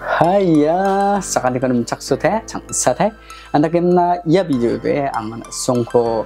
haya sakani kan chaksute changsate andakemna ya video be aman songko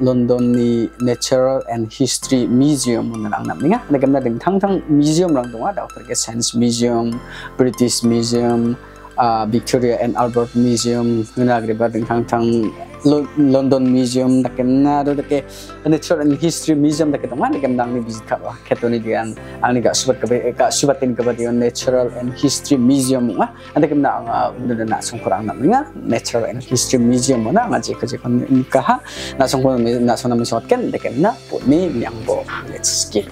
런던 니 Natural and History Museum 오늘 안남이야. 근데 그럼 나 탕탕 뮤지엄랑 동안 나 그렇게 Science Museum, British Museum, 아 Victoria and Albert Museum 그나 그래 봐 탕탕 London Museum takem na do take Natural and History Museum take tong ani kem dang ni visit ka ba keto ni dian ang ni ga subat ka ka subatin ka ba dion Natural and History Museum nga anda kem na uno na song kurang na nga Natural and History Museum na nga je ka je kon ka ha na song kon na song na mi suat ken takem na po ni yang bo let's skip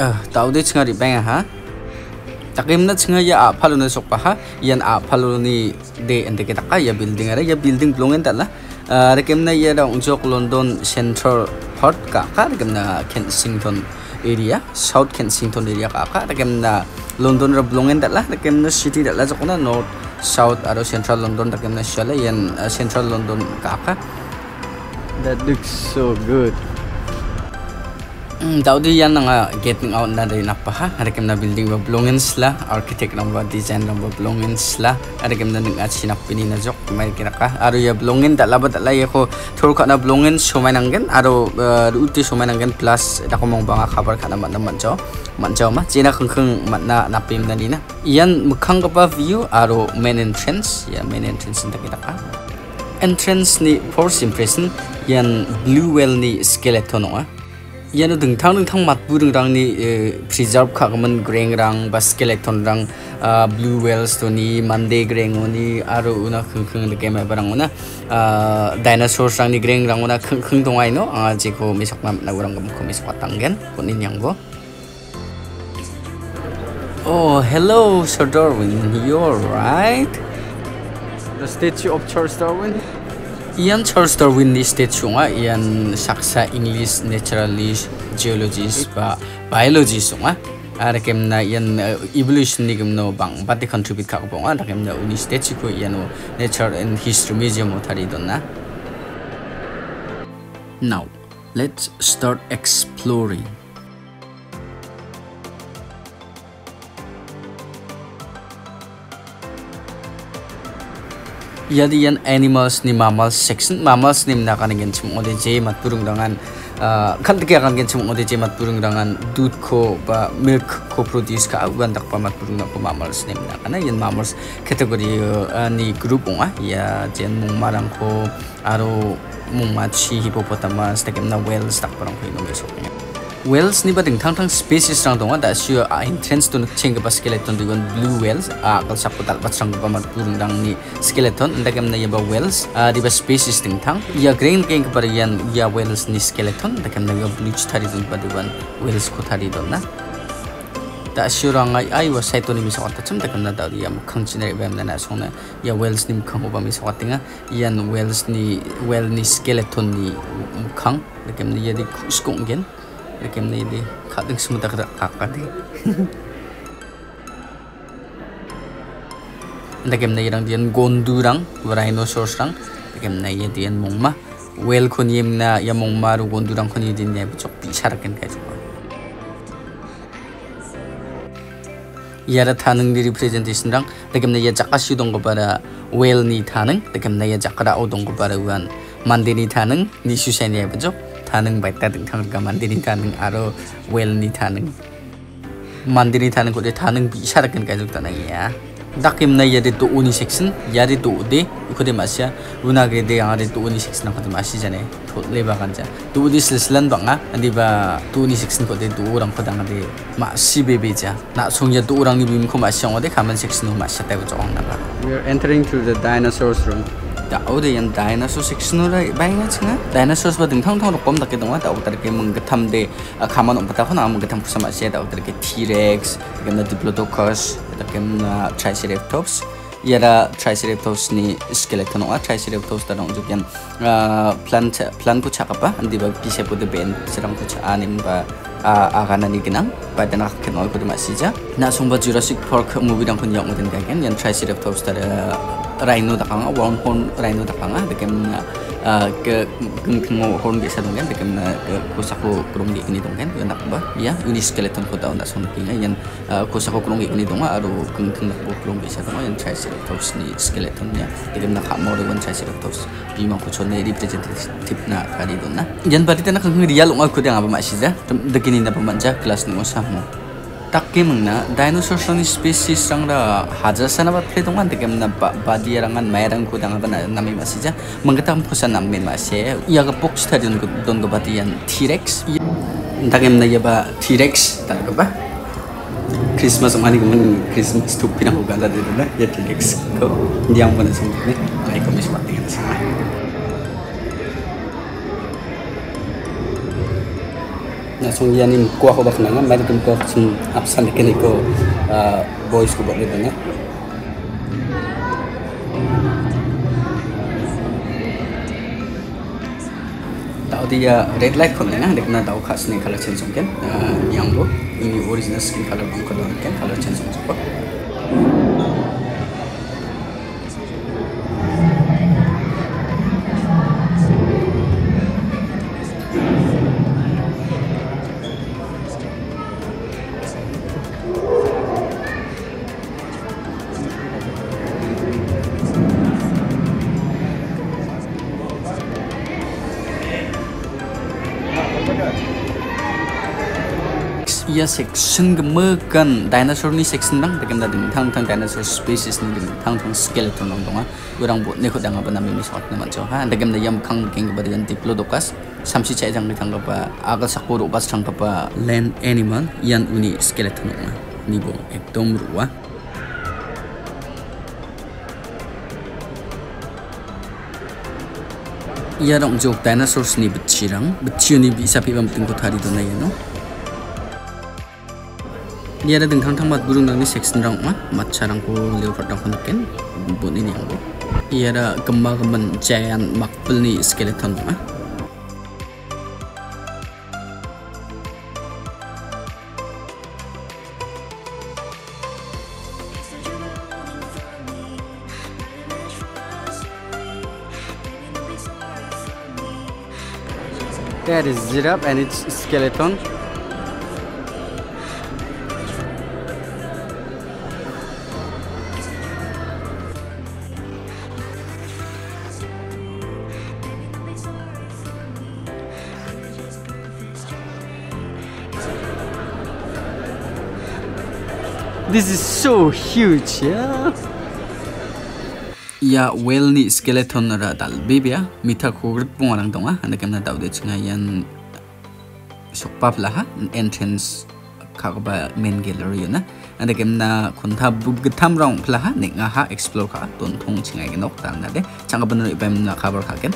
ah tau de chngari bang ha takim na chinga ya apalo na sokpa ha yan apalo ni de ente kita ka ya building ara ya building blongen tala rekem na ya dong jok london central port ka ka rekem na kensington area south kensington area ka ka rekem na london ra blongen tala rekem na city tala jok na north south aro central london rekem na shala yan central london ka ka. That looks so good Tau di yan nga getting out na rin apa ha? Ada kem na building ba belongin sla architect na ba design na ba belongin sla ada kem na ning at sinak pini na jok may kira ka aro ya belongin tak labat tak lay ko thur ka na belongin sumay nanggen aro uti sumay nanggen plus da ko mong banga kabar ka na man naman jo man jo ma jina kheng kheng man na napim na dina. Yan mukhang ka pa view aro main entrance. Ya main entrance ta kita ka entrance ni first impression. Yan blue whale ni skeleton no iano dingtang dingtang matbu ringrangni preserve khagaman greng rang ba skeleton rang blue whales to ni mande greng oni aro una khung khung de kema barang ona dinosaurs rang ni greng rang ona khung khung dongai no anga je ko misok nam na urang gam ko misok tanggen kunin yang bo Oh, hello, Sir Darwin. You're right. The statue of Charles Darwin. Ian Charles Darwin ni statue nga ian saksa English naturalist geologist ba biologist nga ara kem na ian evolution ni kem no bang pati contribute ka ko nga kem na uni statue ko ian nature and history museum mo thari don na now let's start exploring yadi yan animals ni mammals section mammals ni na kan gen chum ode je mat burung dangan. Kan ke kan gen chum ode mat burung dangan. Dud ko ba milk ko produce ka awan dak pa mat burung ko mammals ni na kan. Yan mammals category ni group unga ya jen mung marang ko aro mung machi hippopotamus takem na whales tak parang ko meso whales ni ba ding thang thang species rang donga da sure a entrance to cheng ba skeleton digon blue whales a kal sak putal bat rang ba mat dang ni skeleton. Ndagam na yaba whales a di ba species ding thang. Ya green keng ba yan ya whales ni skeleton. Ndagam na ya bleach thari dun ba diwan whales ko thari don na. Da sure rang ai ai wa sai to ni mi sa ta chum ndagam na da ya mukhang chinai ba na song na. Ya whales ni mukhang ba mi sa tinga yan whales ni whale ni skeleton ni mukhang ndagam na ya di skong gen Ikem na ini kadang semudah kada kakak deh. Ikem na irang dian gondurang, rhinoceros rang. Na iya dian mongma. Well kunim na ya mongma ru gondurang kuni din ya bicok pisarakan kayak juga. Yara taneng di representation rang. Ikem na iya jakas yudong ko para well ni taneng. Ikem na iya jakara odong ko para uan mandini taneng ni susah ni ya. थानों बाइटा दिंथां गा मान्दिनि थानों आरो वेलनि थानों मान्दिनि थानों को थानों बिसारगोन गायजुक ताना या dakim na yari to uni section yari to de ikode masya una ge de ang de to uni section ko masi jane to le ba kan ja to uni silsilan banga andi ba to uni section ko de to orang ko dang de ma si be be ja na song ya to orang ni bim ko masya ngode comment section ma sya ta ko jong na ba we are entering through the dinosaurs room da ode yan dinosaur section ra bai nga chinga dinosaurs ba ding thang thang da utar ke mung gatham de khaman um pata khona mung gatham kusama se da utar ke t-rex ke na diplodocus ke na triceratops yara triceratops ni skeleton wa triceratops da dong jukyan plant plant pu chakapa andi ba pise pu de ben serang pu cha anim ba agana ni ginang ba dana ke noi ko de masija na jurassic park movie dang pun yang uden gagen yan triceratops da rhino dakanga warm horn rhino dakanga dekem na ke kengkengo horn bisa dong kan dekem na kusako kurung di ini dong kan nak ba ya ini skeleton ko daw na son kinga yan kusako kurung di ini dong aru kengkeng nak kurung bisa dong yan triceratops ni skeleton ya dekem na kamo wan triceratops bimang ko chone representative na kali dong na yan berarti na kengkeng real ung aku dang apa maksudnya dekini na pemanja kelas ni usahamu takke mengna dinosaur soni species rang da hajar sana ba ple dongan de kemna badi rangan mai rang ku dang ba nami masija mengata am kusan nam men masye ya ga box ta don don go bati yan t-rex da kemna ya ba t-rex ta ga ba Christmas mani kemen Christmas tu pinang uganda de na ya ne ai ko mati na sama na song ya ni kuah ko bakna nga mai kum ko sum apsan ke ni ko boys ko bakle bana tao dia red light kon na dek na tao khas ni kala chen song ken yang bo ini original skin color bang ko ken kala chen song ia section gemekan dinosaur ni section dang dekem da ding thang thang dinosaur species ni ding thang thang skeleton nang donga urang bu ne khodang apa nami misot na mancho ha. Dekem da yam khang king ba yan diplodocus samsi chai jang thang ba agal sakuru bas thang ba land animal yan uni skeleton na ni bo ekdom ruwa ia rong jok dinosaurs ni bchirang bchio ni bisa pi bam tingko thari do yano dia ada dengkang tamat burung nang ni section rang ma macharang ko leopard rang konaken bun ini yang ia ada gemba gemban giant makpul ni skeleton ma That is giraffe and its skeleton. This is so huge, yeah. Ya whale ni skeleton ra dal. Bibia mitha khogrit pung arang donga anda kemna daw de chinga yan shokpap la ha. Entrance kagba main gallery na. Anda kemna khontha bugtham rong phla ha. Ninga ha explore ka ton thong chinga ge nok dal na de. Changa ban ri pem na khabar kha ken.